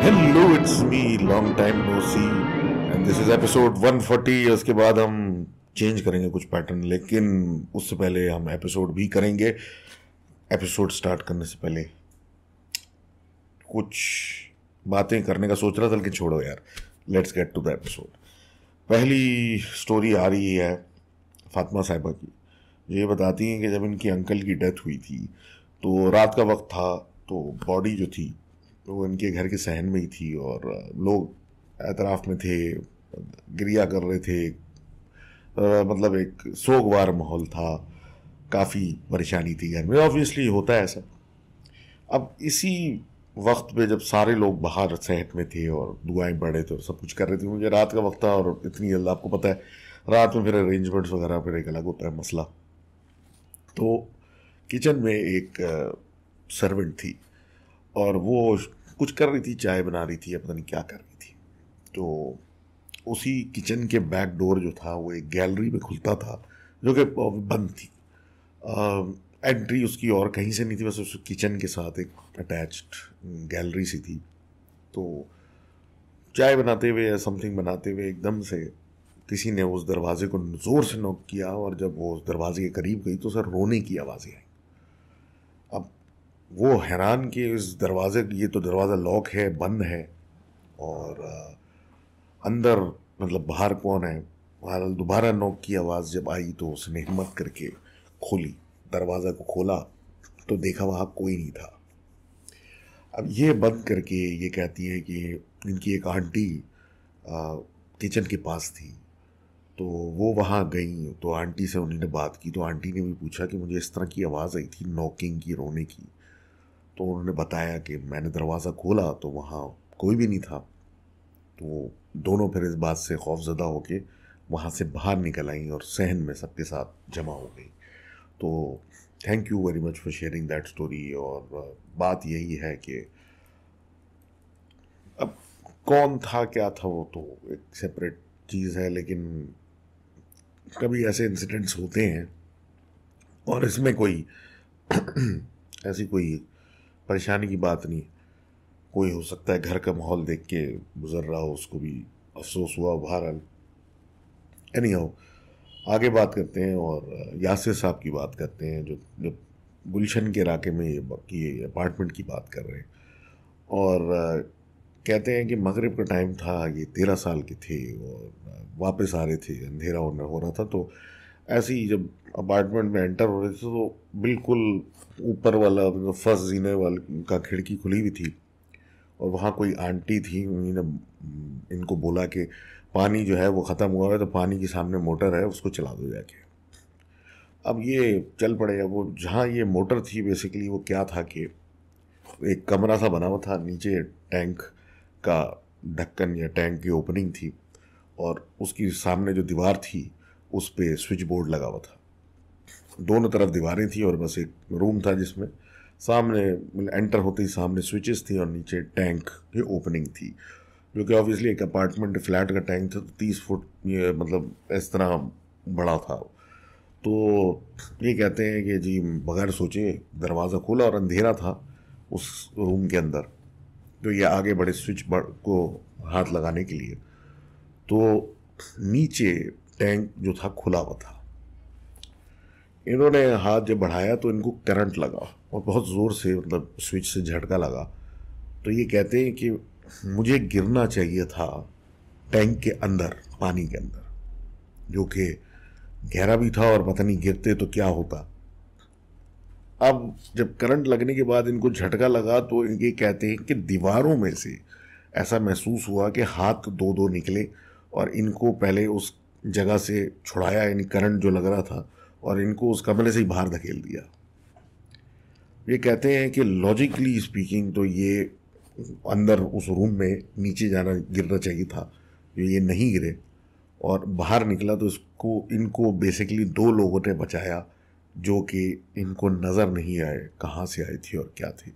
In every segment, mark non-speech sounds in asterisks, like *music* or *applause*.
Hello it's me long time no see and this is episode 140 उसके बाद हम change करेंगे कुछ पैटर्न लेकिन उससे पहले हम एपिसोड भी करेंगे। एपिसोड स्टार्ट करने से पहले कुछ बातें करने का सोच रहा था, लेकिन छोड़ो यार। Let's get to the episode पहली स्टोरी आ रही है फातिमा साहिबा की। ये बताती हैं कि जब इनकी अंकल की डेथ हुई थी तो रात का वक्त था तो बॉडी जो थी तो वो इनके घर के सहन में ही थी और लोग एतराफ़ में थे, गिरिया कर रहे थे। मतलब एक सोगवार माहौल था। काफ़ी परेशानी थी घर में। ऑब्वियसली होता है ऐसा। अब इसी वक्त पे जब सारे लोग बाहर सेहत में थे और दुआएँ पढ़ रहे थे और सब कुछ कर रहे थे, मुझे रात का वक्त था और इतनी जल्द आपको पता है, रात में फिर अरेंजमेंट्स वगैरह फिर एक अलग होता है मसला। तो किचन में एक सर्वेंट थी और वो कुछ कर रही थी, चाय बना रही थी या पता नहीं क्या कर रही थी। तो उसी किचन के बैक डोर जो था, वो एक गैलरी में खुलता था, जो कि बंद थी। एंट्री उसकी और कहीं से नहीं थी, बस उस किचन के साथ एक अटैच्ड गैलरी सी थी। तो चाय बनाते हुए या समथिंग बनाते हुए एकदम से किसी ने उस दरवाजे को ज़ोर से नोक किया और जब वो उस दरवाजे के करीब गई तो सर रोने की आवाज़ें आई। वो हैरान कि इस दरवाजे, ये तो दरवाज़ा लॉक है, बंद है, और अंदर मतलब बाहर कौन है? बहरहाल दोबारा नोक की आवाज़ जब आई तो उसने हिम्मत करके खोली, दरवाज़ा को खोला तो देखा वहाँ कोई नहीं था। अब ये बंद करके ये कहती है कि इनकी एक आंटी किचन के पास थी तो वो वहाँ गई तो आंटी से उन्होंने बात की तो आंटी ने भी पूछा कि मुझे इस तरह की आवाज़ आई थी नॉकिंग की, रोने की। तो उन्होंने बताया कि मैंने दरवाज़ा खोला तो वहाँ कोई भी नहीं था। तो दोनों फिर इस बात से खौफजदा होके वहाँ से बाहर निकल आई और सहन में सबके साथ जमा हो गई। तो thank you very much for sharing that story और बात यही है कि अब कौन था, क्या था वो तो एक सेपरेट चीज़ है, लेकिन कभी ऐसे इंसिडेंट्स होते हैं और इसमें कोई *clears throat* ऐसी कोई परेशानी की बात नहीं कोई हो सकता है घर का माहौल देख के गुजर रहा हो, उसको भी अफसोस हुआ बहरहाल। एनी हो आगे बात करते हैं और यासिर साहब की बात करते हैं, जो जो गुलशन के इलाके में ये अपार्टमेंट की बात कर रहे हैं। और कहते हैं कि मगरब का टाइम था, ये तेरह साल के थे और वापस आ रहे थे, अंधेरा होने हो रहा था तो ऐसे ही जब अपार्टमेंट में एंटर हो रहे थे तो बिल्कुल ऊपर वाला मतलब फ़र्स्ट जीने वाले का खिड़की खुली हुई थी। और वहाँ कोई आंटी थी, उन्होंने इनको बोला कि पानी जो है वो ख़त्म हुआ है तो पानी के सामने मोटर है, उसको चला दो जाके। अब ये चल पड़ेगा वो जहाँ ये मोटर थी बेसिकली वो क्या था कि एक कमरा सा बना हुआ था, नीचे टैंक का ढक्कन या टैंक की ओपनिंग थी, और उसकी सामने जो दीवार थी, उस पर स्विच बोर्ड लगा हुआ था। दोनों तरफ़ दीवारें थी और बस एक रूम था जिसमें सामने मतलब एंटर होते ही सामने स्विचेस थी और नीचे टैंक की ओपनिंग थी, जो कि ऑब्वियसली एक अपार्टमेंट फ्लैट का टैंक था तो तीस फुट ये मतलब इस तरह बड़ा था। तो ये कहते हैं कि जी बगैर सोचे दरवाज़ा खोला और अंधेरा था उस रूम के अंदर तो ये आगे बड़े स्विच को हाथ लगाने के लिए। तो नीचे टैंक जो था खुला हुआ था। इन्होंने हाथ जब बढ़ाया तो इनको करंट लगा और बहुत ज़ोर से मतलब स्विच से झटका लगा। तो ये कहते हैं कि मुझे गिरना चाहिए था टैंक के अंदर, पानी के अंदर, जो कि गहरा भी था और पता नहीं गिरते तो क्या होता। अब जब करंट लगने के बाद इनको झटका लगा तो ये कहते हैं कि दीवारों में से ऐसा महसूस हुआ कि हाथ दो दो निकले और इनको पहले उस जगह से छुड़ाया, यानी करंट जो लग रहा था और इनको उस कमरे से ही बाहर धकेल दिया। ये कहते हैं कि लॉजिकली स्पीकिंग तो ये अंदर उस रूम में नीचे जाना गिरना चाहिए था। जो ये नहीं गिरे और बाहर निकला तो इसको, इनको बेसिकली दो लोगों ने बचाया जो कि इनको नज़र नहीं आए, कहाँ से आई थी और क्या थी।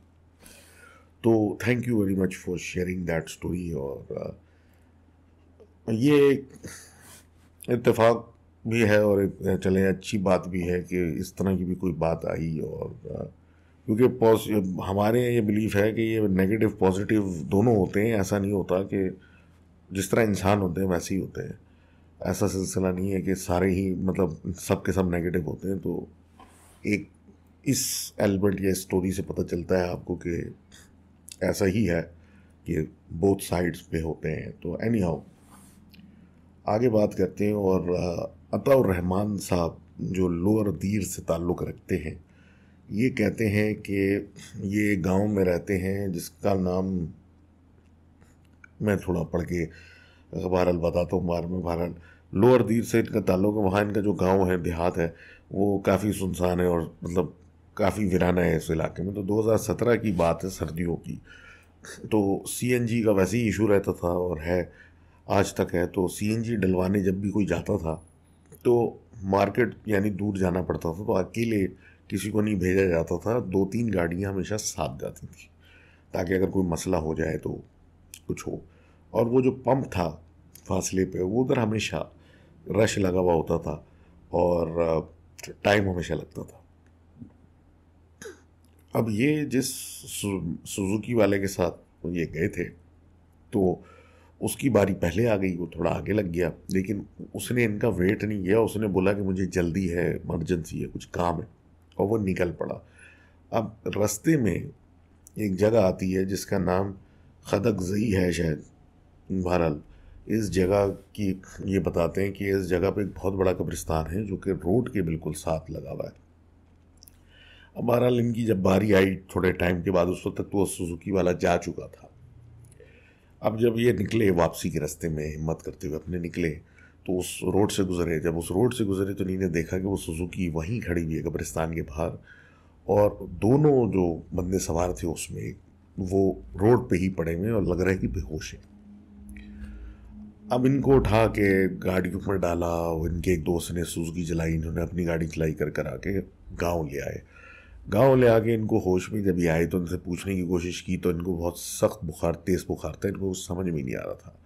तो thank you very much for sharing that story और ये इत्तेफाक भी है और एक चले, अच्छी बात भी है कि इस तरह की भी कोई बात आई और क्योंकि हमारे यहाँ ये बिलीफ है कि ये नेगेटिव पॉजिटिव दोनों होते हैं। ऐसा नहीं होता कि जिस तरह इंसान होते हैं, वैसे ही होते हैं। ऐसा सिलसिला नहीं है कि सारे ही मतलब सब के सब नेगेटिव होते हैं। तो एक इस एलिमेंट या स्टोरी से पता चलता है आपको कि ऐसा ही है कि बोथ साइड्स पे होते हैं। तो एनी हाउ आगे बात करते हैं और अताउर रहमान साहब जो लोअर दीर से ताल्लुक़ रखते हैं, ये कहते हैं कि ये गाँव में रहते हैं, जिसका नाम मैं थोड़ा पढ़ के बहरहाल बताता हूँ बार में, बहरहाल लोअर दीर से इनका ताल्लुक है, वहाँ इनका जो गाँव है, देहात है, वो काफ़ी सुनसान है और मतलब काफ़ी वीराना है इस इलाके में। तो 2017 की बात है सर्दियों की तो सीएनजी का वैसे ही इशू रहता था और है, आज तक है तो सीएनजी डलवाने जब भी कोई जाता था तो मार्केट यानी दूर जाना पड़ता था तो अकेले किसी को नहीं भेजा जाता था। दो तीन गाड़ियाँ हमेशा साथ जाती थी, ताकि अगर कोई मसला हो जाए तो कुछ हो। और वो जो पंप था फासले पे, वो उधर हमेशा रश लगा हुआ होता था और टाइम हमेशा लगता था। अब ये जिस सुजुकी वाले के साथ ये गए थे तो उसकी बारी पहले आ गई, वो थोड़ा आगे लग गया, लेकिन उसने इनका वेट नहीं किया, उसने बोला कि मुझे जल्दी है इमरजेंसी है, कुछ काम है, और वो निकल पड़ा। अब रास्ते में एक जगह आती है जिसका नाम खदक जई है शायद, बहरहाल, इस जगह की ये बताते हैं कि इस जगह पे एक बहुत बड़ा कब्रिस्तान है, जो कि रोड के बिल्कुल साथ लगा हुआ है। अब बहरहाल, इनकी जब बारी आई थोड़े टाइम के बाद, उस वक्त तक तो सुजुकी वाला जा चुका था। अब जब ये निकले वापसी के रास्ते में हिम्मत करते हुए अपने निकले तो उस रोड से गुजरे। जब उस रोड से गुजरे तो इन्हीं देखा कि वो सुजुकी वहीं खड़ी हुई है, कब्रिस्तान के बाहर। और दोनों जो बंदे सवार थे उसमें, वो रोड पे ही पड़े हुए और लग रहा कि बेहोश है। अब इनको उठा के गाड़ी के ऊपर डाला इनके एक दोस्त ने सुजुकी जलाई इन्होंने अपनी गाड़ी चलाई कर कर आके गाँव ले आए। गाँव ले आके इनको होश में जब आए तो उनसे पूछने की कोशिश की तो इनको बहुत सख्त बुखार, तेज़ बुखार था, इनको समझ में नहीं आ रहा था।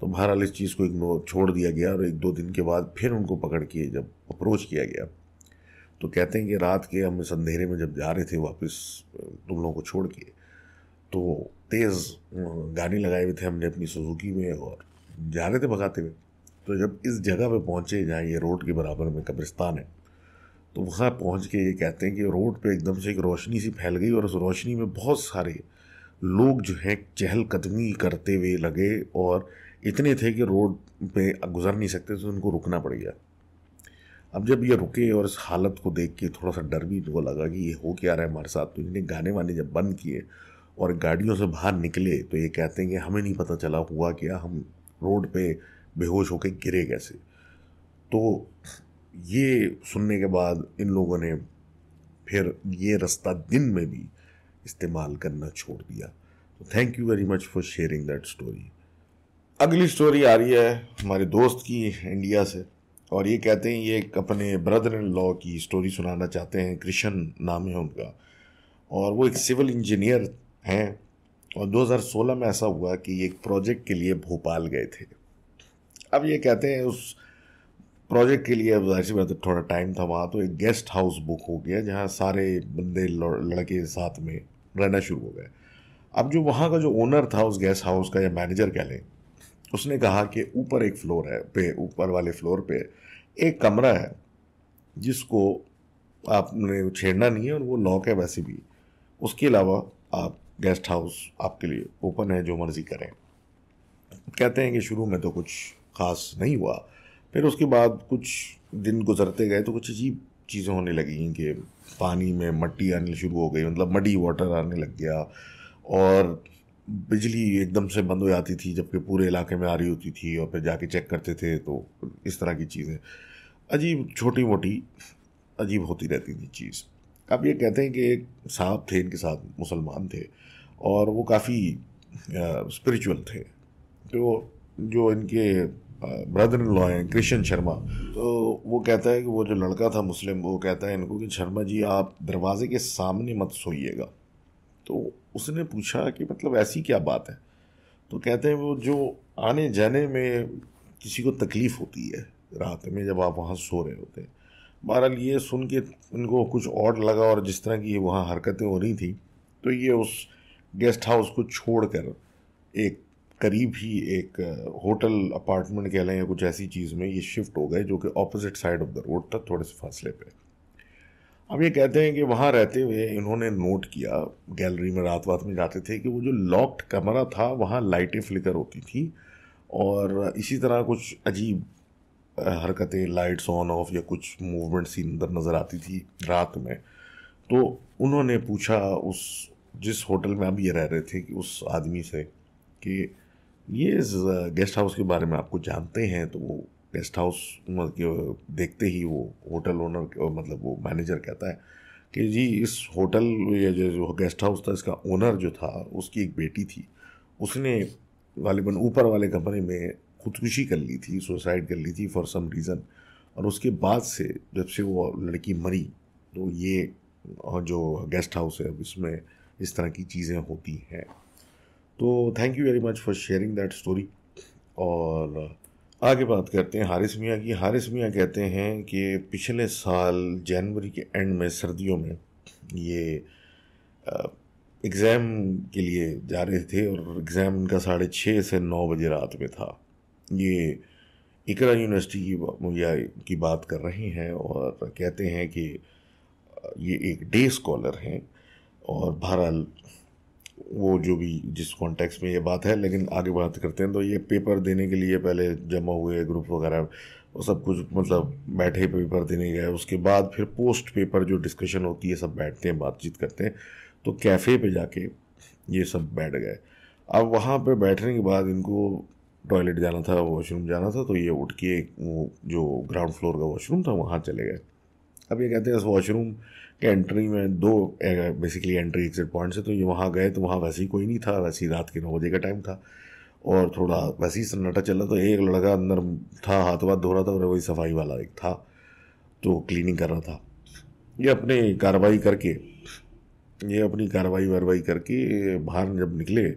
तो बहरहाल इस चीज़ को इग्नोर छोड़ दिया गया और एक दो दिन के बाद फिर उनको पकड़ के जब अप्रोच किया गया तो कहते हैं कि रात के हम इस अंधेरे में जब जा रहे थे वापस, तुम लोगों को छोड़ के तो तेज़ गाड़ी लगाए हुए थे हमने अपनी सुजुकी में और जा रहे थे भगाते हुए। तो जब इस जगह पे पहुँचे जहाँ ये रोड के बराबर में कब्रिस्तान है तो वहाँ पहुँच के ये कहते हैं कि रोड पे एकदम से एक रोशनी सी फैल गई और उस रोशनी में बहुत सारे लोग जो हैं चहलकदमी करते हुए लगे और इतने थे कि रोड पे गुजर नहीं सकते तो उनको रुकना पड़ गया। अब जब ये रुके और इस हालत को देख के थोड़ा सा डर भी इनको लगा कि ये हो क्या रहा है हमारे साथ तो इन्हें गाने वाने जब बंद किए और गाड़ियों से बाहर निकले तो ये कहते हैं कि हमें नहीं पता चला हुआ क्या हम रोड पे बेहोश होकर गिरे कैसे। तो ये सुनने के बाद इन लोगों ने फिर ये रास्ता दिन में भी इस्तेमाल करना छोड़ दिया। तो thank you very much for sharing that story अगली स्टोरी आ रही है हमारे दोस्त की इंडिया से और ये कहते हैं, ये एक अपने ब्रदर इन लॉ की स्टोरी सुनाना चाहते हैं, कृष्ण नाम है उनका। और वो एक सिविल इंजीनियर हैं और 2016 में ऐसा हुआ कि एक प्रोजेक्ट के लिए भोपाल गए थे। अब ये कहते हैं, उस प्रोजेक्ट के लिए अब ज़ाहिर सी बात थोड़ा टाइम था वहाँ तो एक गेस्ट हाउस बुक हो गया, जहाँ सारे बंदे लड़के साथ में रहना शुरू हो गए। अब जो वहाँ का जो ओनर था उस गेस्ट हाउस का या मैनेजर कह लें, उसने कहा कि ऊपर एक फ्लोर है, पे, ऊपर वाले फ्लोर पे एक कमरा है, जिसको आपने छेड़ना नहीं है और वो लॉक है वैसे भी। उसके अलावा आप गेस्ट हाउस आपके लिए ओपन है, जो मर्ज़ी करें। कहते हैं कि शुरू में तो कुछ ख़ास नहीं हुआ फिर उसके बाद कुछ दिन गुजरते गए तो कुछ अजीब चीज़ें होने लगी कि पानी में मट्टी आने शुरू हो गई मतलब मडी वाटर आने लग गया और बिजली एकदम से बंद हो जाती थी जबकि पूरे इलाके में आ रही होती थी और फिर जाके चेक करते थे तो इस तरह की चीज़ें। अजीब छोटी मोटी अजीब होती रहती थी चीज़। अब ये कहते हैं कि एक साहब थे, इनके साथ मुसलमान थे और वो काफ़ी स्पिरिचुअल थे। तो जो इनके ब्रदर इन लॉ हैं कृष्ण शर्मा तो वो कहता है कि वो जो लड़का था मुस्लिम, वो कहता है इनको कि, शर्मा जी, आप दरवाजे के सामने मत सोइएगा। तो उसने पूछा कि मतलब ऐसी क्या बात है? तो कहते हैं, वो जो आने जाने में किसी को तकलीफ़ होती है, रात में जब आप वहाँ सो रहे होते हैं। बहरहाल, ये सुन के इनको कुछ और लगा और जिस तरह की वहाँ हरकतें हो रही थी तो ये उस गेस्ट हाउस को छोड़कर एक करीब ही एक होटल, अपार्टमेंट कह लें या कुछ ऐसी चीज़ में ये शिफ्ट हो गए जो कि opposite side of the road था, थोड़े से फासले पे। अब ये कहते हैं कि वहाँ रहते हुए इन्होंने नोट किया गैलरी में रात रात में जाते थे कि वो जो लॉक्ड कमरा था, वहाँ लाइटें फ्लिकर होती थी और इसी तरह कुछ अजीब हरकतें लाइट्स ऑन ऑफ़ या कुछ मूवमेंट सी अंदर नज़र आती थी रात में। तो उन्होंने पूछा उस, जिस होटल में अब ये रह रहे थे कि उस आदमी से कि ये गेस्ट हाउस के बारे में आपको जानते हैं? तो वो गेस्ट हाउस मतलब देखते ही वो होटल ओनर मतलब वो मैनेजर कहता है कि जी, इस होटल या जो गेस्ट हाउस था, इसका ओनर जो था, उसकी एक बेटी थी। उसने गालिबा ऊपर वाले कमरे में खुदकुशी कर ली थी, सुसाइड कर ली थी फॉर सम रीज़न और उसके बाद से जब से वो लड़की मरी तो ये जो गेस्ट हाउस है इसमें इस तरह की चीज़ें होती हैं। तो thank you very much for sharing that story और आगे बात करते हैं हारिस मियाँ की। हारिस मियाँ कहते हैं कि पिछले साल जनवरी के एंड में सर्दियों में ये एग्ज़ाम के लिए जा रहे थे और एग्ज़ाम इनका साढ़े छः से नौ बजे रात में था। ये इकरा यूनिवर्सिटी की या की बात कर रहे हैं और कहते हैं कि ये एक डे स्कॉलर हैं और बहरहाल वो जो भी जिस कॉन्टेक्स्ट में ये बात है, लेकिन आगे बात करते हैं तो ये पेपर देने के लिए पहले जमा हुए ग्रुप वगैरह, वो सब कुछ मतलब बैठे पेपर देने गए, उसके बाद फिर पोस्ट पेपर जो डिस्कशन होती है, सब बैठते हैं, बातचीत करते हैं तो कैफ़े पे जाके ये सब बैठ गए। अब वहाँ पे बैठने के बाद इनको टॉयलेट जाना था वॉशरूम जाना था तो ये उठ के वो जो ग्राउंड फ्लोर का वॉशरूम था, वहाँ चले गए। अब ये कहते हैं वॉशरूम के एंट्री में दो बेसिकली एंट्री एग्जिट पॉइंट से तो ये वहाँ गए तो वहाँ वैसे ही कोई नहीं था, वैसे ही रात के नौ बजे का टाइम था। और थोड़ा वैसे ही सन्नाटा चल रहा तो एक लड़का अंदर था, हाथ वाथ धो रहा था, और वही सफ़ाई वाला एक था तो क्लीनिंग कर रहा था। ये अपने कार्रवाई करके, ये अपनी कार्रवाई वारवाई करके बाहर जब निकले,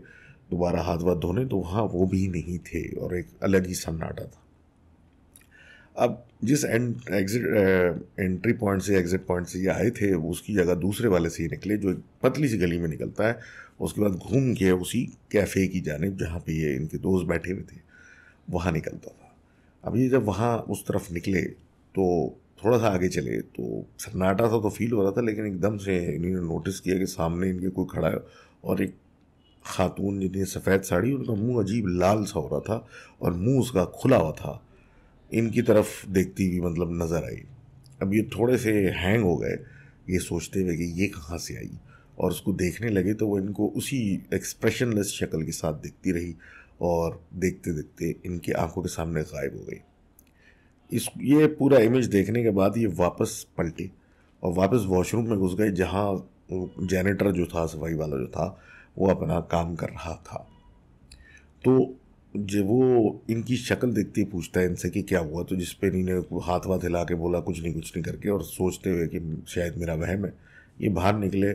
दोबारा हाथ वाथ धोने तो वहाँ वो भी नहीं थे, और एक अलग ही सन्नाटा था। अब जिस एंड एग्जिट एंट्री पॉइंट से एग्जिट पॉइंट से ये आए थे, उसकी जगह दूसरे वाले से ही निकले, जो एक पतली सी गली में निकलता है, उसके बाद घूम के उसी कैफ़े की जानब जहाँ पे ये इनके दोस्त बैठे हुए थे, वहाँ निकलता था। अब ये जब वहाँ उस तरफ़ निकले तो थोड़ा सा आगे चले तो सन्नाटा सा तो फील हो रहा था, लेकिन एकदम से इन्होंने नोटिस किया कि सामने इनके कोई खड़ा है, और एक खातून जितनी सफ़ेद साड़ी, उनका मुँह अजीब लाल सा हो रहा था, और मुँह उसका खुला हुआ था। इनकी तरफ़ देखती हुई मतलब नज़र आई। अब ये थोड़े से हैंग हो गए, ये सोचते हुए कि ये कहाँ से आई? और उसको देखने लगे तो वो इनको उसी एक्सप्रेशनलेस शक्ल के साथ दिखती रही और देखते देखते इनकी आँखों के सामने गायब हो गई। इस, ये पूरा इमेज देखने के बाद ये वापस पलटे और वापस वॉशरूम में घुस गए, जहाँ जैनेटर जो था सफ़ाई वाला जो था, वो अपना काम कर रहा था। तो जब वो इनकी शक्ल देखते ही पूछता है इनसे कि क्या हुआ? तो जिस पे इन्होंने हाथ वाथ हिला के बोला, कुछ नहीं कुछ नहीं करके, और सोचते हुए कि शायद मेरा वहम है। ये बाहर निकले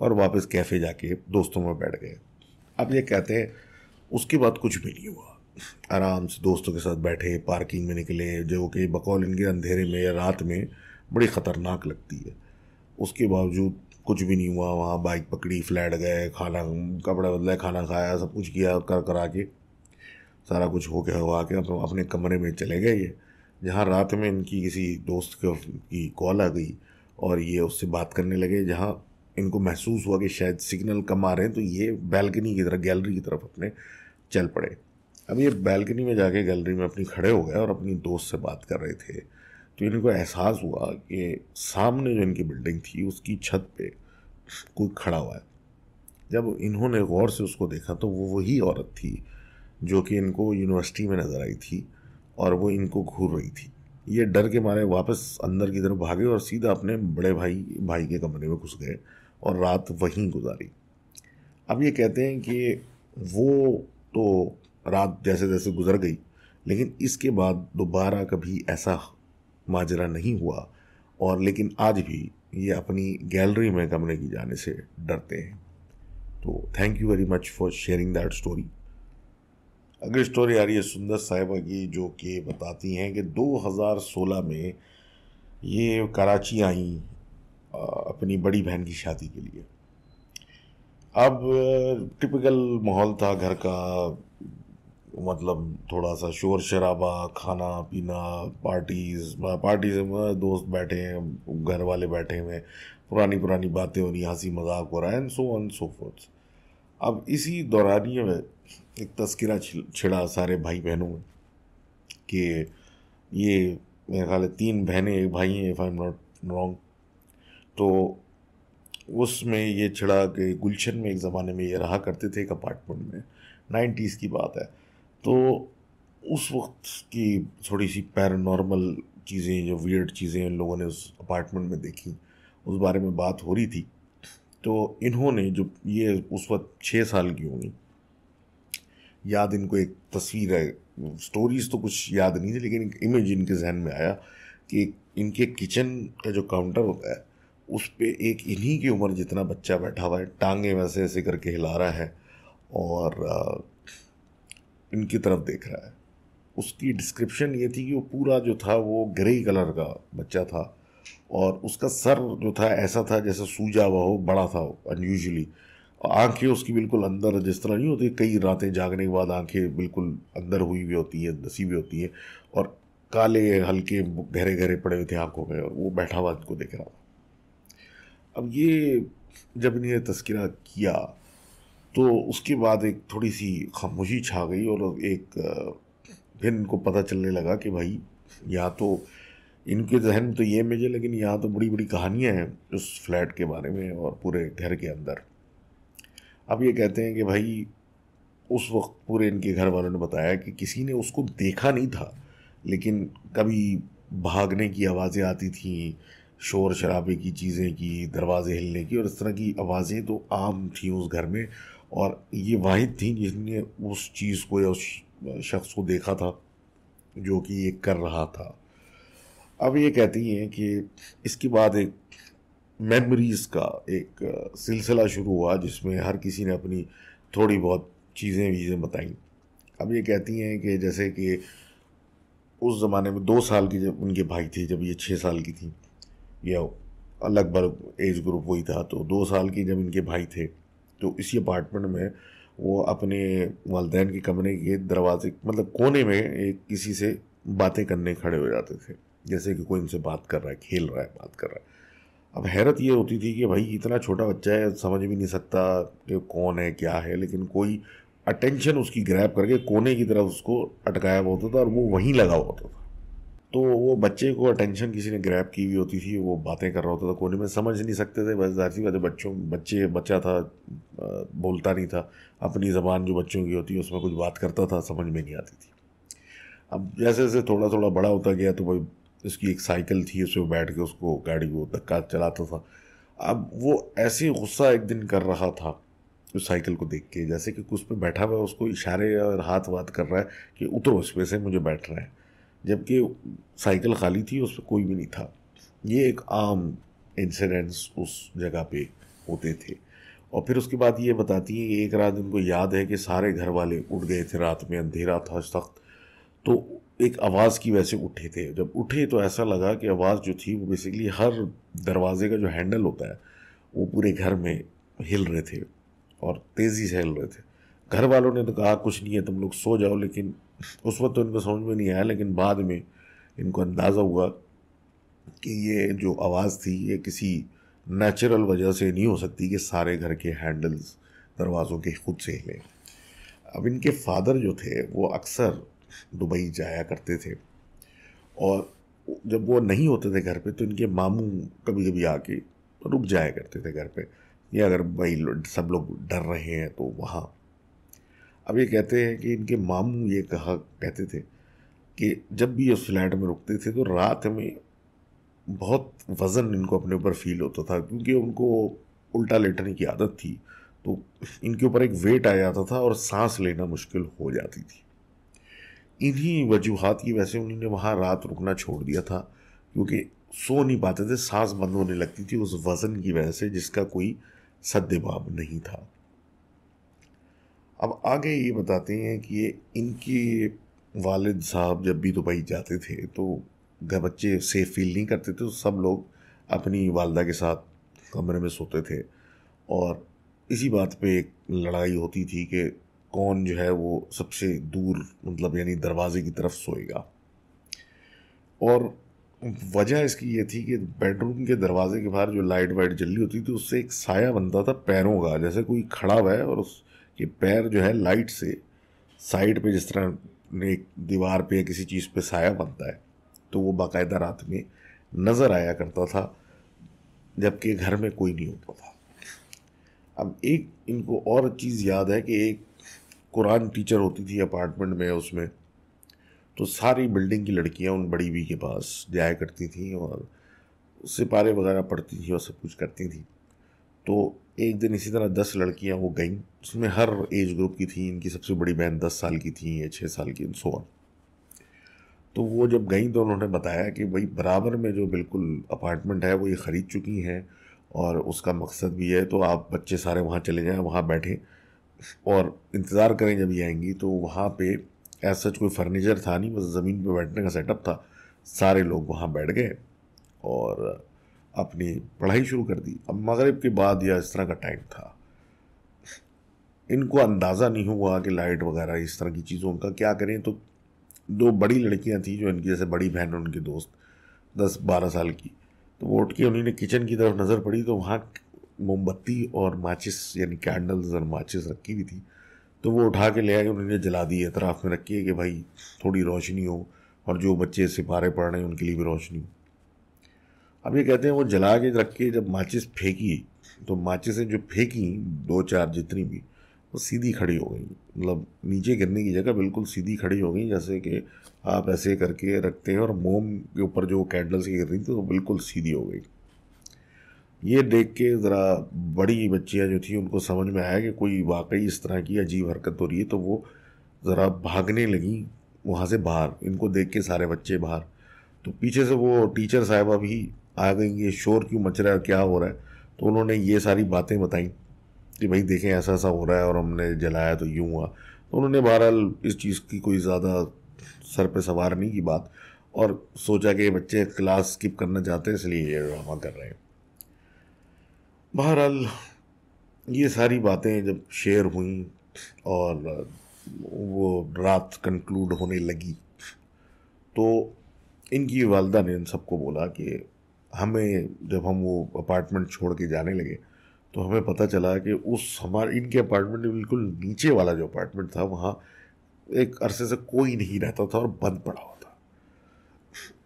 और वापस कैफ़े जाके दोस्तों में बैठ गए। अब ये कहते हैं, उसके बाद कुछ भी नहीं हुआ। आराम से दोस्तों के साथ बैठे, पार्किंग में निकले, जो कि बकौल इनके अंधेरे में या रात में बड़ी ख़तरनाक लगती है। उसके बावजूद कुछ भी नहीं हुआ। वहाँ बाइक पकड़ी, फ्लैट गए, खाना, कपड़ा बदला, खाना खाया, सब कुछ किया कर करा के सारा कुछ हो गया हुआ के अपने कमरे में चले गए ये। जहाँ रात में इनकी किसी दोस्त की कॉल आ गई और ये उससे बात करने लगे, जहाँ इनको महसूस हुआ कि शायद सिग्नल कम आ रहे हैं तो ये बैल्कनी की तरफ़ गैलरी की तरफ़ अपने चल पड़े। अब ये बैल्कनी में जाके गैलरी में अपनी खड़े हो गए और अपनी दोस्त से बात कर रहे थे। तो इनको एहसास हुआ कि सामने जो इनकी बिल्डिंग थी, उसकी छत पे कोई खड़ा हुआ है। जब इन्होंने गौर से उसको देखा तो वो वही औरत थी। जो कि इनको यूनिवर्सिटी में नज़र आई थी और वो इनको घूर रही थी। ये डर के मारे वापस अंदर की तरफ़ भागे और सीधा अपने बड़े भाई भाई के कमरे में घुस गए और रात वहीं गुजारी। अब ये कहते हैं कि वो तो रात जैसे जैसे गुजर गई, लेकिन इसके बाद दोबारा कभी ऐसा माजरा नहीं हुआ और लेकिन आज भी ये अपनी गैलरी में कमरे की जाने से डरते हैं। तो thank you very much for sharing that story अगली स्टोरी आ रही है सुंदर साहिबा की, जो कि बताती हैं कि 2016 में ये कराची आई अपनी बड़ी बहन की शादी के लिए। अब टिपिकल माहौल था घर का मतलब थोड़ा सा शोर शराबा, खाना, पीना पार्टीज़ पार्टीज़ दोस्त बैठे हैं, घर वाले बैठे हुए पुरानी पुरानी बातें हो रही हँसी मज़ाक हो रहा है and so on so fourth अब इसी दौरानिए में एक तस्करा छिड़ा सारे भाई बहनों में कि ये मेरे ख्याल तीन बहनें, एक भाई हैं if I am not wrong तो उसमें ये छिड़ा कि गुलशन में एक ज़माने में ये रहा करते थे एक अपार्टमेंट में। नाइन्टीज़ की बात है। तो उस वक्त की थोड़ी सी पैरानॉर्मल चीज़ें, जो वियर्ड चीज़ें इन लोगों ने उस अपार्टमेंट में देखी, उस बारे में बात हो रही थी। तो इन्होंने जो ये उस वक्त छः साल की होंगी याद इनको एक तस्वीर है। स्टोरीज तो कुछ याद नहीं थी, लेकिन एक इमेज इनके जहन में आया कि इनके किचन का जो काउंटर होता है, उस पर एक इन्हीं की उम्र जितना बच्चा बैठा हुआ है, टांगे वैसे ऐसे करके हिला रहा है और इनकी तरफ़ देख रहा है। उसकी डिस्क्रिप्शन ये थी कि वो पूरा जो था वो ग्रे कलर का बच्चा था और उसका सर जो था ऐसा था जैसे सूजा हुआ हो, बड़ा था अनयूजली आँखें उसकी बिल्कुल अंदर जिस तरह नहीं होती, कई रातें जागने के बाद आँखें बिल्कुल अंदर हुई भी होती है दसी भी होती है, और काले, हल्के गहरे गहरे पड़े हुए थे आँखों में, और वो बैठा हुआ इनको देख रहा था। अब ये जब इन्हें तस्करा किया तो उसके बाद एक थोड़ी सी खामोशी छा गई, और एक फिर इनको पता चलने लगा कि भाई या तो इनके जहन तो ये इमेज है, लेकिन यहाँ तो बड़ी बड़ी कहानियाँ हैं उस फ्लैट के बारे में और पूरे घर के अंदर। अब ये कहते हैं कि भाई, उस वक्त पूरे इनके घर वालों ने बताया कि किसी ने उसको देखा नहीं था, लेकिन कभी भागने की आवाज़ें आती थी, शोर शराबे की चीज़ें की, दरवाजे हिलने की, और इस तरह की आवाज़ें तो आम थी उस घर में, और ये वाहिद थी जिसने उस चीज़ को या उस शख्स को देखा था, जो कि ये कर रहा था। अब ये कहती हैं कि इसके बाद एक मेमोरीज़ का एक सिलसिला शुरू हुआ जिसमें हर किसी ने अपनी थोड़ी बहुत चीज़ें वीज़ें बताई। अब ये कहती हैं कि जैसे कि उस ज़माने में दो साल की जब उनके भाई थे, जब ये छः साल की थी, या लगभग एज ग्रुप वही था तो दो साल की जब इनके भाई थे तो इसी अपार्टमेंट में वो अपने वालदेन के कमरे के दरवाजे मतलब कोने में एक किसी से बातें करने खड़े हो जाते थे। जैसे कि कोई इनसे बात कर रहा है, खेल रहा है, बात कर रहा है। अब हैरत ये होती थी कि भाई इतना छोटा बच्चा है, समझ भी नहीं सकता कि कौन है, क्या है, लेकिन कोई अटेंशन उसकी ग्रैप करके कोने की तरफ़ उसको अटकाया हुआ होता था और वो वहीं लगा हुआ होता था। तो वो बच्चे को अटेंशन किसी ने ग्रैप की हुई होती थी, वो बातें कर रहा होता था, कोने में समझ नहीं सकते थे। बस ज़ाहिर सी बात बच्चों, बच्चे, बच्चा था बोलता नहीं था। अपनी ज़बान जो बच्चों की होती है, उसमें कुछ बात करता था, समझ में नहीं आती थी। अब जैसे जैसे थोड़ा थोड़ा बड़ा होता गया तो भाई उसकी एक साइकिल थी, उसमें बैठ के उसको गाड़ी को धक्का चलाता था। अब वो ऐसे गुस्सा एक दिन कर रहा था, उस साइकिल को देख के, जैसे कि उस पर बैठा हुआ उसको इशारे और हाथ वाथ कर रहा है कि उतरो इस पर से, मुझे बैठ रहा है। जबकि साइकिल खाली थी, उस पर कोई भी नहीं था। ये एक आम इंसिडेंट्स उस जगह पे होते थे। और फिर उसके बाद ये बताती है, एक रात उनको याद है कि सारे घर वाले उठ गए थे रात में, अंधेरा था, सख्त। तो एक आवाज़ की वैसे उठे थे। जब उठे तो ऐसा लगा कि आवाज़ जो थी वो बेसिकली हर दरवाजे का जो हैंडल होता है, वो पूरे घर में हिल रहे थे और तेज़ी से हिल रहे थे। घर वालों ने तो कहा, कुछ नहीं है, तुम लोग सो जाओ। लेकिन उस वक्त तो इनको समझ में नहीं आया, लेकिन बाद में इनको अंदाज़ा हुआ कि ये जो आवाज़ थी, ये किसी नेचुरल वजह से नहीं हो सकती कि सारे घर के हैंडल्स दरवाज़ों के खुद से हिले। अब इनके फादर जो थे, वो अक्सर दुबई जाया करते थे। और जब वो नहीं होते थे घर पे तो इनके मामू कभी कभी आके रुक जाया करते थे घर पे। या अगर भाई सब लोग डर रहे हैं तो वहाँ। अब ये कहते हैं कि इनके मामू ये कहा, कहते थे कि जब भी उस फ्लैट में रुकते थे तो रात में बहुत वज़न इनको अपने ऊपर फील होता था, क्योंकि उनको उल्टा लेटने की आदत थी। तो इनके ऊपर एक वेट आ जाता था और सांस लेना मुश्किल हो जाती थी। इन्हीं वजूहत की वजह से उन्होंने वहाँ रात रुकना छोड़ दिया था, क्योंकि सो नहीं पाते थे, सांस बंद होने लगती थी उस वज़न की वजह से, जिसका कोई सद्देबाब नहीं था। अब आगे ये बताते हैं कि ये इनके वालिद साहब जब भी दुबई जाते थे तो घर बच्चे सेफ़ फील नहीं करते थे तो सब लोग अपनी वालदा के साथ कमरे में सोते थे। और इसी बात पे एक लड़ाई होती थी कि कौन जो है वो सबसे दूर मतलब यानी दरवाजे की तरफ़ सोएगा। और वजह इसकी ये थी कि बेडरूम के दरवाजे के बाहर जो लाइट वाइट जल्दी होती थी, उससे एक साया बनता था पैरों का। जैसे कोई खड़ा हुआ है और उसके पैर जो है लाइट से साइड पे जिस तरह एक दीवार पे या किसी चीज़ पे साया बनता है तो वो बाकायदा रात में नज़र आया करता था, जबकि घर में कोई नहीं होता था। अब एक इनको और चीज़ याद है कि एक कुरान टीचर होती थी अपार्टमेंट में, उसमें। तो सारी बिल्डिंग की लड़कियाँ उन बड़ी बी के पास जाया करती थी और सिपारे वगैरह पढ़ती थी और सब कुछ करती थी। तो एक दिन इसी तरह दस लड़कियाँ वो गईं उसमें हर एज ग्रुप की थी, इनकी सबसे बड़ी बहन दस साल की थी, या छः साल की सो तो वो जब गई तो उन्होंने बताया कि भाई बराबर में जो बिल्कुल अपार्टमेंट है, वो ये ख़रीद चुकी हैं और उसका मकसद भी है तो आप बच्चे सारे वहाँ चले जाएँ, वहाँ बैठें। और इंतज़ार करें जब ये आएँगी तो वहाँ पे ऐसा कोई फर्नीचर था नहीं, बस ज़मीन पे बैठने का सेटअप था। सारे लोग वहाँ बैठ गए और अपनी पढ़ाई शुरू कर दी। अब मगरब के बाद या इस तरह का टाइम था। इनको अंदाज़ा नहीं हुआ कि लाइट वगैरह इस तरह की चीज़ों का क्या करें तो दो बड़ी लड़कियाँ थी, जो इनकी जैसे बड़ी बहन उनके दोस्त, दस बारह साल की। तो वो उठ के उन्होंने किचन की तरफ़ नज़र पड़ी तो वहाँ मोमबत्ती और माचिस, यानी कैंडल्स और माचिस रखी हुई थी। तो वो उठा के ले आए उन्होंने जला दी, एतराफ़ में रखी है कि भाई, थोड़ी रोशनी हो और जो बच्चे सिपारे पढ़ रहे हैं, उनके लिए भी रोशनी हो। अब ये कहते हैं, वो जला के रख के जब माचिस फेंकी तो माचिसें जो फेंकी, दो चार जितनी भी, वो सीधी खड़ी हो गई। मतलब नीचे गिरने की जगह बिल्कुल सीधी खड़ी हो गई, जैसे कि आप ऐसे करके रखते हैं और मोम के ऊपर जो कैंडल्स गिर रही थी तो बिल्कुल सीधी हो गई। ये देख के ज़रा बड़ी बच्चियाँ जो थी, उनको समझ में आया कि कोई वाकई इस तरह की अजीब हरकत हो रही है तो वो ज़रा भागने लगी वहाँ से बाहर। इनको देख के सारे बच्चे बाहर। तो पीछे से वो टीचर साहिबा भी आ गई ये शोर क्यों मच रहा है क्या हो रहा है? तो उन्होंने ये सारी बातें बताई कि भाई देखें ऐसा ऐसा हो रहा है और हमने जलाया तो यूँ हुआ। तो उन्होंने बहरहाल इस चीज़ की कोई ज़्यादा सर पे सवार नहीं की बात और सोचा कि बच्चे क्लास स्किप करना चाहते हैं, इसलिए ये ड्रामा कर रहे हैं। बहरहाल, ये सारी बातें जब शेयर हुई और वो रात कंक्लूड होने लगी तो इनकी वालदा ने इन सबको बोला कि हमें जब हम वो अपार्टमेंट छोड़ के जाने लगे तो हमें पता चला कि उस हमारे, इनके अपार्टमेंट के बिल्कुल नीचे वाला जो अपार्टमेंट था, वहाँ एक अरसे से कोई नहीं रहता था और बंद पड़ा हुआ था।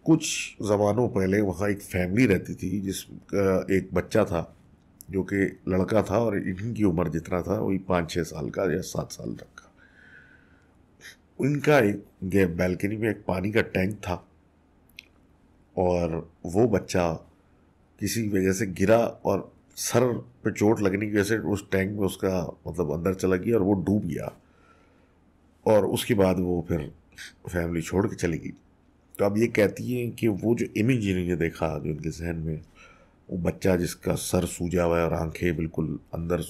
कुछ ज़मानों पहले वहाँ एक फैमिली रहती थी जिसका एक बच्चा था जो कि लड़का था और इनकी उम्र जितना था, वही पाँच छः साल का या सात साल तक का। उनका एक बैल्कनी में एक पानी का टैंक था और वो बच्चा किसी वजह से गिरा और सर पे चोट लगने की वजह से उस टैंक में उसका मतलब अंदर चला गया और वो डूब गया और उसके बाद वो फिर फैमिली छोड़ के चली गई। तो अब ये कहती हैं कि वो जो इमेज इन्होंने देखा जो उनके जहन में वो बच्चा जिसका सर सूजा हुआ है और आँखें बिल्कुल अंदर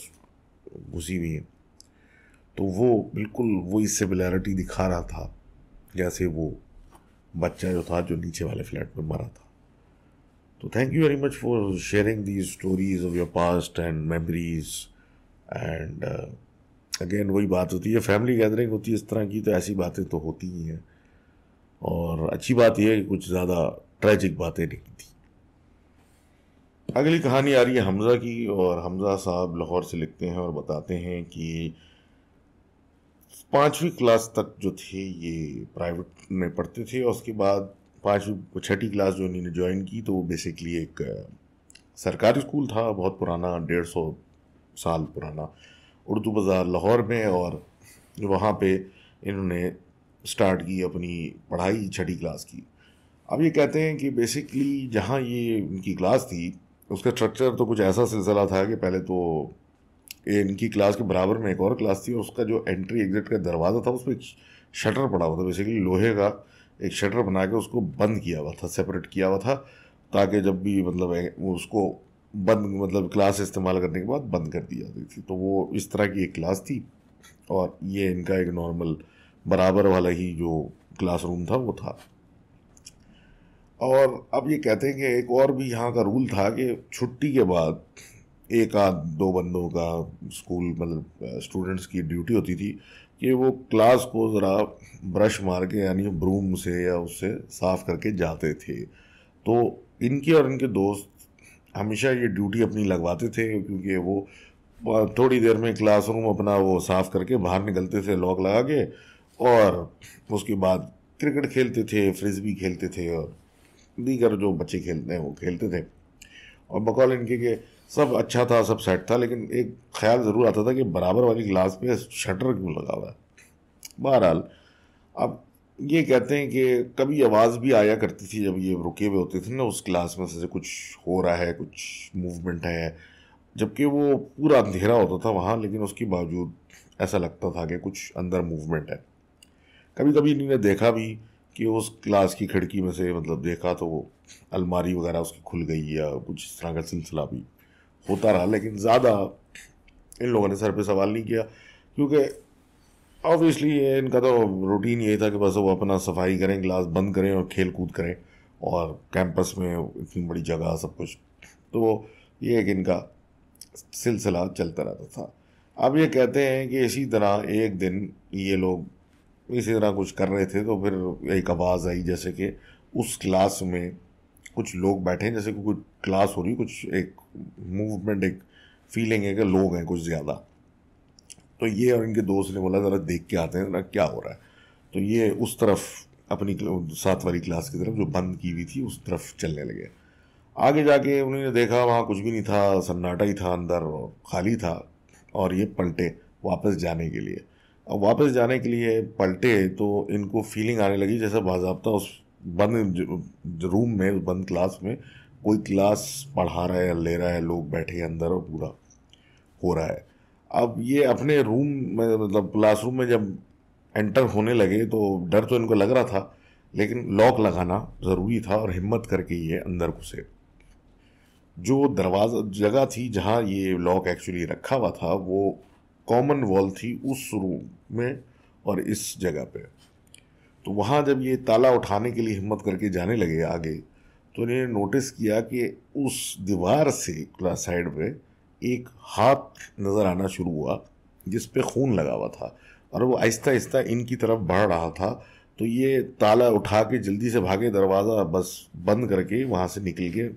घुसी हुई हैं तो वो बिल्कुल वही सिमिलैरिटी दिखा रहा था जैसे वो बच्चा जो था जो नीचे वाले फ्लैट में मरा था। तो thank you very much for sharing these stories of your past and memories and again वही बात होती है फैमिली गैदरिंग होती है इस तरह की तो ऐसी बातें तो होती ही हैं। और अच्छी बात यह है कि कुछ ज़्यादा ट्रैजिक बातें नहीं थी। अगली कहानी आ रही है हमज़ा की, और हमज़ा साहब लाहौर से लिखते हैं और बताते हैं कि पाँचवीं क्लास तक जो थे, ये प्राइवेट में पढ़ते थे, और उसके बाद पाँचवीं छठी क्लास जो इन्होंने ज्वाइन की तो वो बेसिकली एक सरकारी स्कूल था, बहुत पुराना, डेढ़ सौ साल पुराना, उर्दू बाज़ार लाहौर में, और वहाँ पे इन्होंने स्टार्ट की अपनी पढ़ाई छठी क्लास की। अब ये कहते हैं कि बेसिकली जहाँ ये उनकी क्लास थी उसका स्ट्रक्चर तो कुछ ऐसा सिलसिला था कि पहले तो इनकी क्लास के बराबर में एक और क्लास थी और उसका जो एंट्री एग्जिट का दरवाज़ा था उस पर शटर पड़ा हुआ था बेसिकली लोहे का एक शटर बना के उसको बंद किया हुआ था सेपरेट किया हुआ था, ताकि जब भी मतलब उसको बंद मतलब क्लास इस्तेमाल करने के बाद बंद कर दी जाती थी। तो वो इस तरह की एक क्लास थी और ये इनका एक नॉर्मल बराबर वाला ही जो क्लासरूम था, वो था। और अब ये कहते हैं कि एक और भी यहाँ का रूल था कि छुट्टी के बाद एक आध दो बंदों का स्कूल मतलब स्टूडेंट्स की ड्यूटी होती थी कि वो क्लास को ज़रा ब्रश मार के, यानी ब्रूम से या उससे साफ़ करके जाते थे। तो इनके और इनके दोस्त हमेशा ये ड्यूटी अपनी लगवाते थे क्योंकि वो थोड़ी देर में क्लासरूम अपना वो साफ़ करके बाहर निकलते थे लॉक लगा के और उसके बाद क्रिकेट खेलते थे फ्रिज भी खेलते थे और दीगर जो बच्चे खेलते हैं, वो खेलते थे। और बकौल इनके के सब अच्छा था, सब सेट था, लेकिन एक ख्याल ज़रूर आता था कि बराबर वाली क्लास पे शटर क्यों लगा हुआ है? बहरहाल, अब ये कहते हैं कि कभी आवाज़ भी आया करती थी जब ये रुके हुए होते थे ना, उस क्लास में से कुछ हो रहा है, कुछ मूवमेंट है, जबकि वो पूरा अंधेरा होता था वहाँ, लेकिन उसके बावजूद ऐसा लगता था कि कुछ अंदर मूवमेंट है। कभी कभी इन्होंने देखा भी कि उस क्लास की खिड़की में से मतलब देखा तो वो अलमारी वगैरह उसकी खुल गई या कुछ इस तरह का सिलसिला भी होता रहा। लेकिन ज़्यादा इन लोगों ने सर पे सवाल नहीं किया, क्योंकि ऑब्वियसली इनका तो रूटीन यही था कि बस वो अपना सफ़ाई करें क्लास बंद करें और खेल कूद करें और कैंपस में इतनी बड़ी जगह सब कुछ। तो ये एक इनका सिलसिला चलता रहता था। अब ये कहते हैं कि इसी तरह एक दिन ये लोग इसी तरह कुछ कर रहे थे तो फिर एक आवाज़ आई जैसे कि उस क्लास में कुछ लोग बैठे हैं, जैसे कोई क्लास हो रही कुछ एक मूवमेंट एक फीलिंग है कि लोग हैं कुछ ज़्यादा। तो ये और इनके दोस्त ने बोला, ज़रा देख के आते हैं, ज़रा क्या हो रहा है? तो ये उस तरफ़ अपनी सात वाली क्लास की तरफ़ जो बंद की हुई थी, उस तरफ़ चलने लगे। आगे जाके उन्होंने देखा, वहाँ कुछ भी नहीं था, सन्नाटा ही था अंदर, खाली था, और ये पलटे वापस जाने के लिए। अब वापस जाने के लिए पलटे तो इनको फीलिंग आने लगी, जैसे बाजाबता उस बंद रूम में बंद क्लास में कोई क्लास पढ़ा रहा है ले रहा है, लोग बैठे हैं अंदर और पूरा हो रहा है। अब ये अपने रूम में मतलब क्लासरूम में जब एंटर होने लगे तो डर तो इनको लग रहा था, लेकिन लॉक लगाना ज़रूरी था और हिम्मत करके ये अंदर घुसे। जो दरवाज़ा, जगह थी जहाँ ये लॉक एक्चुअली रखा हुआ था, वो कॉमन वॉल थी उस रूम में और इस जगह पे। तो वहाँ जब ये ताला उठाने के लिए हिम्मत करके जाने लगे आगे तो इन्होंने नोटिस किया कि उस दीवार से साइड पे एक हाथ नज़र आना शुरू हुआ, जिस पे खून लगा हुआ था और वो आहिस्ता आहिस्ता इनकी तरफ़ बढ़ रहा था। तो ये ताला उठा के जल्दी से भागे, दरवाज़ा बस बंद करके वहाँ से निकल के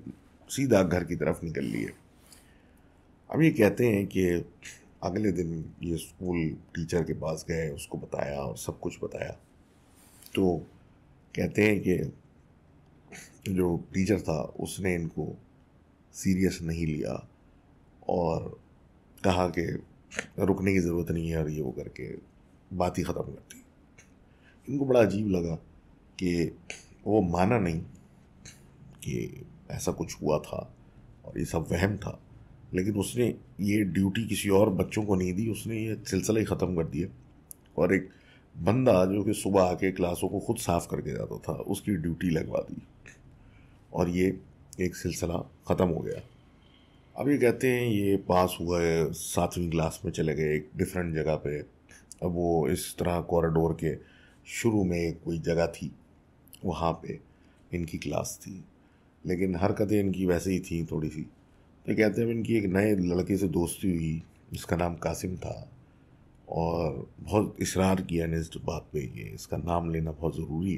सीधा घर की तरफ़ निकल लिए। अब ये कहते हैं कि अगले दिन ये स्कूल टीचर के पास गए, उसको बताया और सब कुछ बताया। तो कहते हैं कि जो टीचर था, उसने इनको सीरियस नहीं लिया और कहा कि रुकने की ज़रूरत नहीं है और ये वो करके बात ही ख़त्म कर दी। इनको बड़ा अजीब लगा कि वो माना नहीं कि ऐसा कुछ हुआ था और ये सब वहम था। लेकिन उसने ये ड्यूटी किसी और बच्चों को नहीं दी, उसने ये सिलसिला ही ख़त्म कर दिया। और एक बंदा जो कि सुबह आके क्लासों को खुद साफ़ करके जाता था, उसकी ड्यूटी लगवा दी। और ये एक सिलसिला ख़त्म हो गया। अब ये कहते हैं ये पास हुआ है, सातवीं क्लास में चले गए एक डिफरेंट जगह पे। अब वो इस तरह कॉरिडोर के शुरू में कोई जगह थी, वहाँ पे इनकी क्लास थी। लेकिन हरकतें इनकी वैसे ही थी थोड़ी सी तो कहते हैं, इनकी एक नए लड़के से दोस्ती हुई, जिसका नाम कासिम था। और बहुत इसरार किया ने इस बात पे ये इसका नाम लेना बहुत ज़रूरी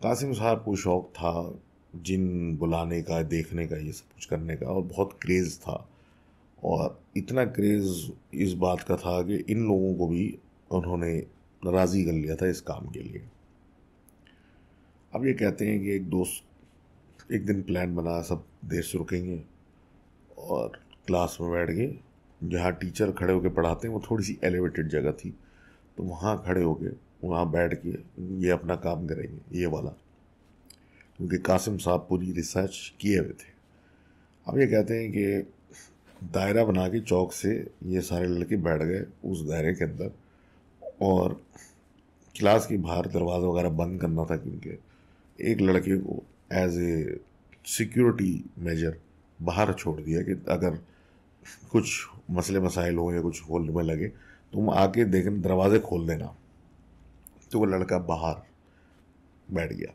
कासिम साहब को शौक़ था जिन बुलाने का, देखने का, ये सब कुछ करने का, और बहुत क्रेज़ था। और इतना क्रेज़ इस बात का था कि इन लोगों को भी उन्होंने राज़ी कर लिया था इस काम के लिए। अब ये कहते हैं कि एक दोस्त एक दिन प्लान बना, सब देर से रुकेंगे और क्लास में बैठ गए। जहाँ टीचर खड़े होकर पढ़ाते हैं, वो थोड़ी सी एलिवेटेड जगह थी। तो वहाँ खड़े होके, वहाँ बैठ के, ये अपना काम करेंगे, ये वाला। क्योंकि कासिम साहब पूरी रिसर्च किए हुए थे। अब ये कहते हैं कि दायरा बना के चौक से ये सारे लड़के बैठ गए उस दायरे के अंदर और क्लास के बाहर दरवाज़ा वगैरह बंद करना था क्योंकि एक लड़के को एज ए सिक्योरिटी मेजर बाहर छोड़ दिया कि अगर कुछ मसले मसाइल हो या कुछ होल में लगे तुम आके देख दरवाज़े खोल देना। तो वो लड़का बाहर बैठ गया।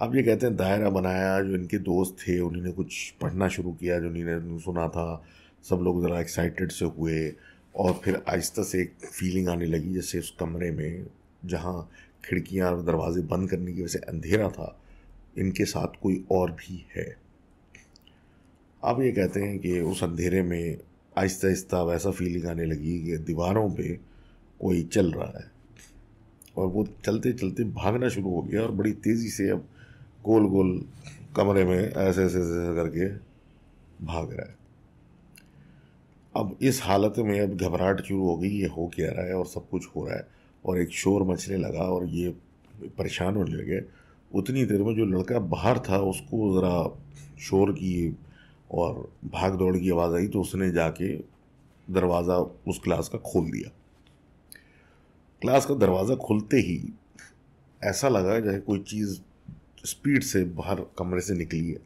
अब ये कहते हैं, दायरा बनाया, जो इनके दोस्त थे, उन्होंने कुछ पढ़ना शुरू किया, जो उन्होंने सुना था, सब लोग ज़रा एक्साइटेड से हुए, और फिर आहिस्ता से एक फीलिंग आने लगी, जैसे उस कमरे में, जहाँ खिड़कियाँ और दरवाजे बंद करने की वजह से अंधेरा था इनके साथ कोई और भी है। अब ये कहते हैं कि उस अंधेरे में आहिस्ता आहिस्ता वैसा फीलिंग आने लगी कि दीवारों पे कोई चल रहा है। और वो चलते चलते भागना शुरू हो गया और बड़ी तेज़ी से अब गोल गोल कमरे में ऐसे ऐसे ऐसे करके भाग रहा है। अब इस हालत में अब घबराहट शुरू हो गई, ये हो क्या रहा है और सब कुछ हो रहा है और एक शोर मचने लगा और ये परेशान होने लगे। उतनी देर में जो लड़का बाहर था, उसको ज़रा शोर की और भाग दौड़ की आवाज़ आई तो उसने जाके दरवाज़ा उस क्लास का खोल दिया। क्लास का दरवाज़ा खुलते ही ऐसा लगा जैसे कोई चीज़ स्पीड से बाहर कमरे से निकली है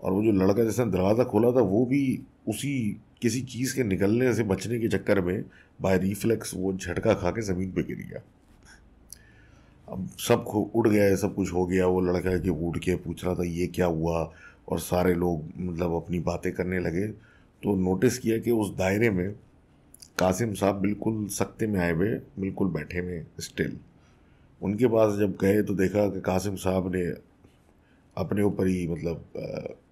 और वो जो लड़का जैसे दरवाज़ा खोला था, वो भी उसी किसी चीज़ के निकलने से बचने के चक्कर में बाय रिफ्लेक्स वो झटका खा के ज़मीन पे गिर गया। अब सब उड़ गया सब कुछ हो गया, वो लड़का कि उड़ के पूछ रहा था, ये क्या हुआ? और सारे लोग मतलब अपनी बातें करने लगे। तो नोटिस किया कि उस दायरे में कासिम साहब बिल्कुल सख्ते में आए हुए, बिल्कुल बैठे हुए स्टिल। उनके पास जब गए तो देखा कि कासिम साहब ने अपने ऊपर ही मतलब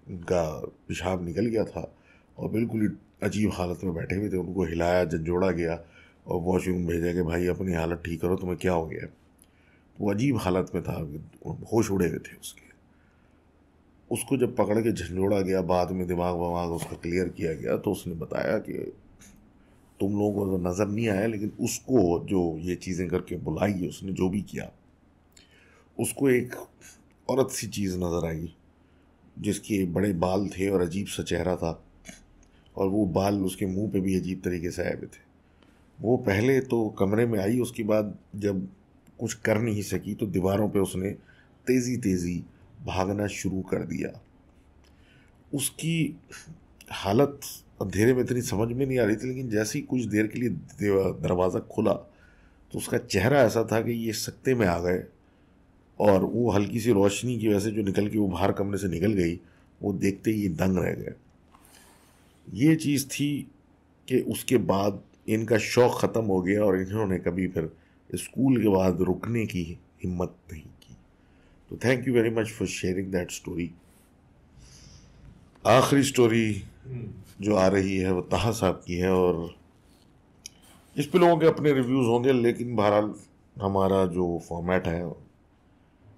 उनका पेशाब निकल गया था और बिल्कुल ही अजीब हालत में बैठे हुए थे। उनको हिलाया, झंझोड़ा गया और वॉशरूम भेजा कि, भाई, अपनी हालत ठीक करो, तुम्हें क्या हो गया? वो अजीब हालत में था, होश उड़े हुए थे उसके। उसको जब पकड़ के झंझोड़ा गया, बाद में दिमाग वमाग उसका क्लियर किया गया तो उसने बताया कि तुम लोगों को तो नज़र नहीं आया, लेकिन उसको जो ये चीज़ें करके बुलाई है उसने जो भी किया, उसको एक औरत सी चीज़ नज़र आई, जिसके बड़े बाल थे और अजीब सा चेहरा था, और वो बाल उसके मुँह पे भी अजीब तरीके से आए हुए थे। वो पहले तो कमरे में आई, उसके बाद जब कुछ कर नहीं सकी तो दीवारों पे उसने तेज़ी तेज़ी भागना शुरू कर दिया। उसकी हालत अंधेरे में इतनी समझ में नहीं आ रही थी, लेकिन जैसे ही कुछ देर के लिए दरवाज़ा खुला तो उसका चेहरा ऐसा था कि ये सकते में आ गए और वो हल्की सी रोशनी की वजह से जो निकल के वो बाहर कमरे से निकल गई, वो देखते ही दंग रह गए। ये चीज़ थी कि उसके बाद इनका शौक़ ख़त्म हो गया और इन्होंने कभी फिर स्कूल के बाद रुकने की हिम्मत नहीं की। तो thank you very much for sharing that story आखिरी स्टोरी जो आ रही है, वो तहा साहब की है और इस पे लोगों के अपने रिव्यूज़ होंगे, लेकिन बहरहाल हमारा जो फॉर्मेट है,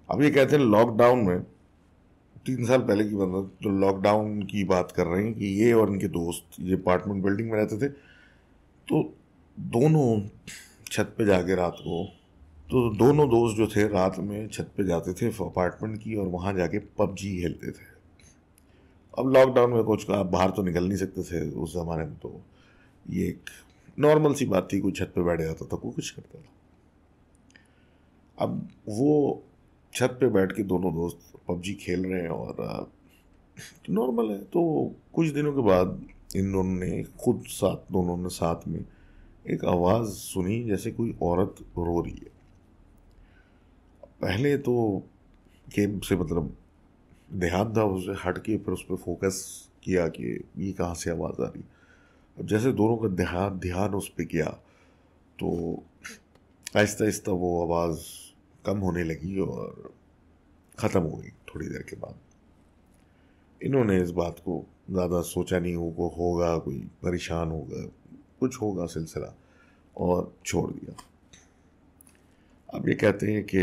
अब ये कहते हैं लॉकडाउन में, तीन साल पहले की बात जो लॉकडाउन की बात कर रहे हैं कि ये और इनके दोस्त, ये अपार्टमेंट बिल्डिंग में रहते थे तो दोनों छत पे जाके रात को तो दोनों दोस्त जो थे रात में छत पे जाते थे अपार्टमेंट की और वहाँ जाके पबजी खेलते थे। अब लॉकडाउन में कुछ आप बाहर तो निकल नहीं सकते थे उस ज़माने में तो ये एक नॉर्मल सी बात थी, कोई छत पे बैठ जाता था, कोई कुछ करता था। अब वो छत पे बैठ के दोनों दोस्त पबजी खेल रहे हैं और नॉर्मल है तो कुछ दिनों के बाद इन दोनों ने खुद साथ, दोनों ने साथ में एक आवाज़ सुनी जैसे कोई औरत रो रही है। पहले तो गेम से मतलब ध्यान था, उससे हट के फिर उस पर फोकस किया कि ये कहाँ से आवाज़ आ रही अब जैसे दोनों का ध्यान ध्यान उस पर किया तो आहिस्ता आहिस्ता वो आवाज़ कम होने लगी और ख़त्म हो गई थोड़ी देर के बाद। इन्होंने इस बात को ज़्यादा सोचा नहीं हो को होगा, कोई परेशान होगा। कुछ होगा सिलसिला, और छोड़ दिया। अब ये कहते हैं कि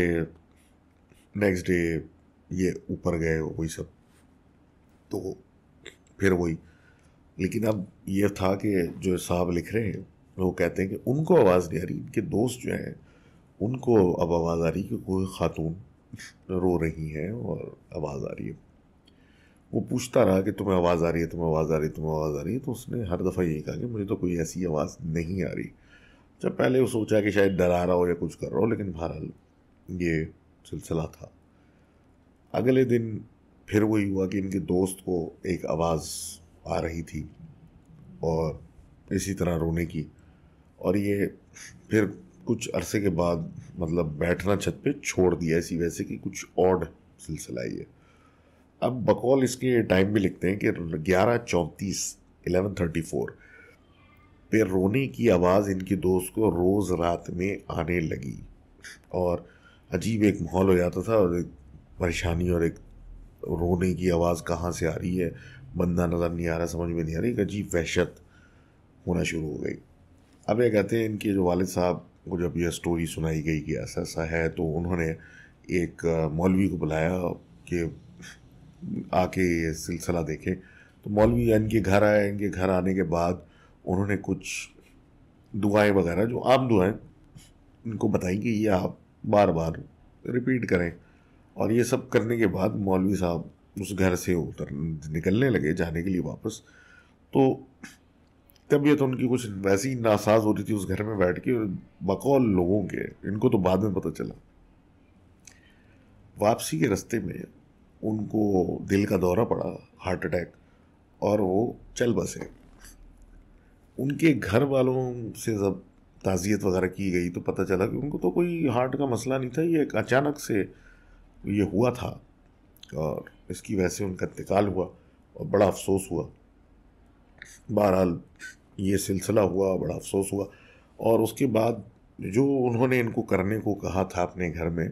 नेक्स्ट डे ये ऊपर गए, वही सब। तो फिर वही। लेकिन अब ये था कि जो साहब लिख रहे हैं, वो कहते हैं कि उनको आवाज़ नहीं आ रही, इनके दोस्त जो हैं, उनको अब आवाज़ आ रही कि कोई ख़ातून रो रही हैं और आवाज़ आ रही है। वो पूछता रहा कि तुम्हें आवाज़ आ रही है, तुम्हें आवाज़ आ रही है, तुम्हें आवाज़ आ रही है तो उसने हर दफ़ा यही कहा कि मुझे तो कोई ऐसी आवाज़ नहीं आ रही। जब पहले वो सोचा कि शायद डरा रहा हो या कुछ कर रहा हो, लेकिन बहरहाल ये सिलसिला था। अगले दिन फिर वही हुआ कि इनके दोस्त को एक आवाज़ आ रही थी और इसी तरह रोने की। और ये फिर कुछ अरसे के बाद मतलब बैठना छत पे छोड़ दिया, ऐसी वैसे कि कुछ और सिलसिला ये। अब बकौल इसके टाइम भी लिखते हैं कि ग्यारह चौंतीस एलेवन थर्टी फोर पे रोने की आवाज़ इनके दोस्त को रोज़ रात में आने लगी। और अजीब एक माहौल हो जाता था और एक परेशानी और एक रोने की आवाज़ कहाँ से आ रही है, बंदा नज़र नहीं आ रहा, समझ में नहीं आ रही, एक अजीब वहशत होना शुरू हो गई। अब ये कहते हैं इनके जो वालिद साहब को जब यह स्टोरी सुनाई गई कि ऐसा ऐसा है तो उन्होंने एक मौलवी को बुलाया कि आके ये सिलसिला देखें। तो मौलवी इनके घर आए, इनके घर आने के बाद उन्होंने कुछ दुआएँ वगैरह जो आम दुआएँ, इनको बताई कि ये आप बार बार रिपीट करें। और ये सब करने के बाद मौलवी साहब उस घर से उतर निकलने लगे, जाने के लिए वापस। तो तबीयत उनकी कुछ वैसी नासाज हो रही थी उस घर में बैठ के बकौल लोगों के, इनको तो बाद में पता चला। वापसी के रास्ते में उनको दिल का दौरा पड़ा, हार्ट अटैक, और वो चल बसे। उनके घर वालों से जब ताज़ियत वगैरह की गई तो पता चला कि उनको तो कोई हार्ट का मसला नहीं था, ये अचानक से ये हुआ था, और इसकी वजह से उनका इंतकाल हुआ, और बड़ा अफसोस हुआ। बहरहाल, ये सिलसिला हुआ, बड़ा अफसोस हुआ, और उसके बाद जो उन्होंने इनको करने को कहा था अपने घर में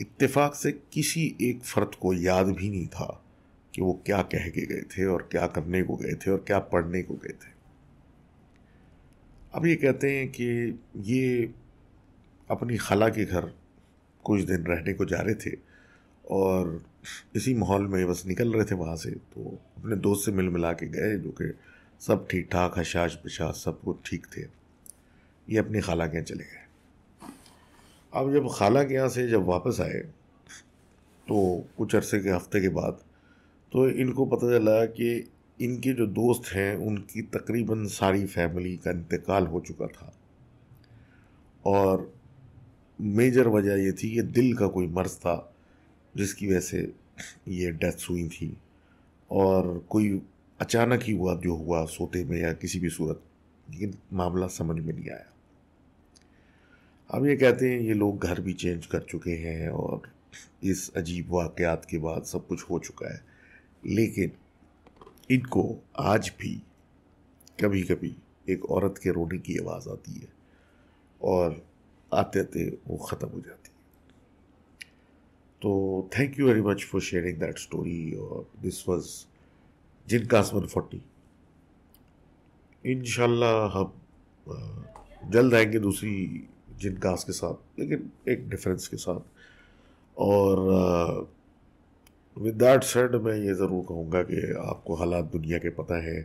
इत्तेफाक से किसी एक फ़र्द को याद भी नहीं था कि वो क्या कह के गए थे और क्या करने को गए थे और क्या पढ़ने को गए थे। अब ये कहते हैं कि ये अपनी खला के घर कुछ दिन रहने को जा रहे थे और इसी माहौल में बस निकल रहे थे वहाँ से तो अपने दोस्त से मिल मिला के गए जो कि सब ठीक ठाक हशाश पिशाश सब कुछ ठीक थे। ये अपनी खाला के चले गए। अब जब खाला के यहाँ से जब वापस आए तो कुछ अरसे के हफ़्ते के बाद तो इनको पता चला कि इनके जो दोस्त हैं, उनकी तकरीबन सारी फैमिली का इंतकाल हो चुका था। और मेजर वजह ये थी कि दिल का कोई मर्ज था, जिसकी वजह से ये डेथ्स हुई थी। और कोई अचानक ही हुआ जो हुआ सोते में या किसी भी सूरत, लेकिन मामला समझ में नहीं आया। अब ये कहते हैं, ये लोग घर भी चेंज कर चुके हैं और इस अजीब वाक़ात के बाद सब कुछ हो चुका है। लेकिन इनको आज भी कभी कभी एक औरत के रोने की आवाज़ आती है और आते आते वो ख़त्म हो जाती है। तो thank you very much for sharing that story और दिस वाज जिनकास वन फोर्टी। इन हम जल्द आएँगे दूसरी जिनकास के साथ, लेकिन एक डिफरेंस के साथ। और विद दैट सेड मैं ये ज़रूर कहूँगा कि आपको हालात दुनिया के पता है,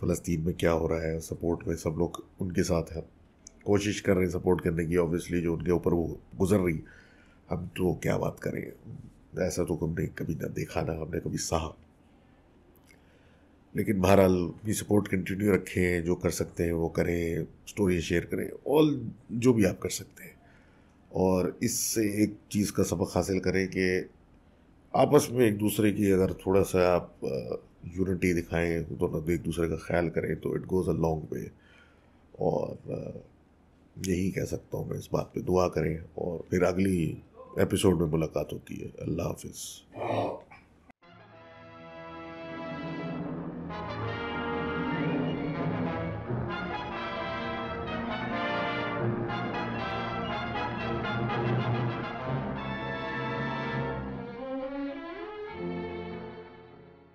फ़लस्तीन में क्या हो रहा है सपोर्ट में सब लोग उनके साथ हैं। कोशिश कर रहे हैं सपोर्ट करने की ऑब्वियसली जो उनके ऊपर वो गुजर रही, हम तो क्या बात करें? ऐसा तो हमने कभी ना देखा, ना हमने कभी सहा। लेकिन बहरहाल भी सपोर्ट कंटिन्यू रखें, जो कर सकते हैं वो करें स्टोरी शेयर करें ऑल जो भी आप कर सकते हैं। और इससे एक चीज़ का सबक हासिल करें कि आपस में एक दूसरे की अगर थोड़ा सा आप यूनिटी दिखाएँ दोनों एक दूसरे का ख्याल करें तो it goes a long way और यही कह सकता हूँ मैं इस बात पे। दुआ करें और फिर अगली एपिसोड में मुलाकात होती है। अल्लाह हाफिज़।